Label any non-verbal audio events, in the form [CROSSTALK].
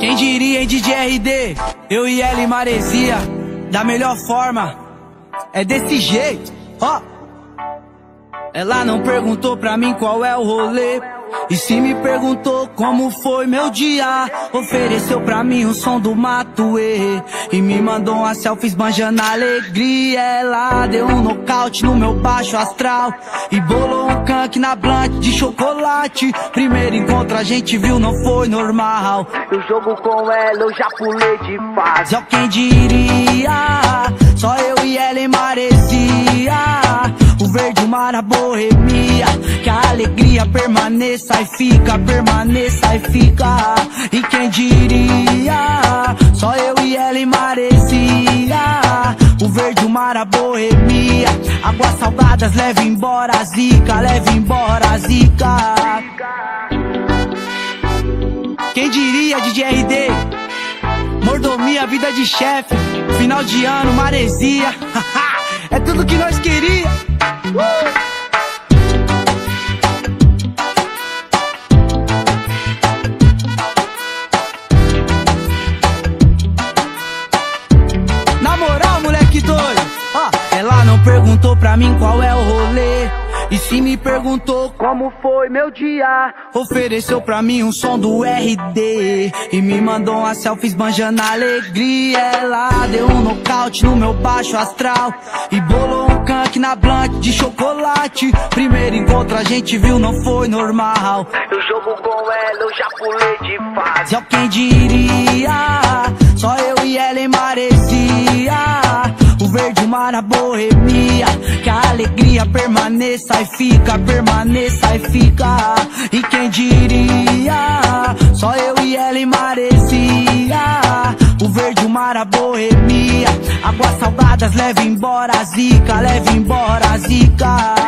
Quem diria, hein, DJ RD? Eu e ela em maresia, da melhor forma. É desse jeito, ó. Ela não perguntou pra mim qual é o rolê. E se me perguntou como foi meu dia, ofereceu pra mim o som do Matuê. E me mandou uma selfie esbanjando alegria. Ela deu um nocaute no meu baixo astral. E bolou um canque na blunt de chocolate. Primeiro encontro a gente viu, não foi normal. Eu jogo com ela, eu já pulei de fase. Só quem diria, só eu e ela em maresia. O verde, o mar, a boemia. Que a alegria permaneça e fica, permaneça e fica. E quem diria, só eu e ela em maresia. O verde, o mar, a boemia. Águas salgadas, leva embora a zica, leva embora a zica. Quem diria, DJ RD? Mordomia, vida de chefe. Final de ano, maresia. [LAUGHS] é tudo que nós queria. Não perguntou pra mim qual é o rolê. E se me perguntou Como foi meu dia? Ofereceu pra mim um som do RD E me mandou uma selfie esbanjando alegria Ela deu um nocaute no meu baixo astral E bolou um canque na blunt de chocolate Primeiro encontro a gente viu, não foi normal Eu jogo com ela, eu já pulei de fase. Só quem diria, só eu e ela em maresia O verde, o mar, a boemia Que a alegria permaneça e fica, permaneça e fica. E quem diria, só eu e ela em maresia O verde, o mar, a boemia. Águas salgadas, leva embora a zica, leva embora a zica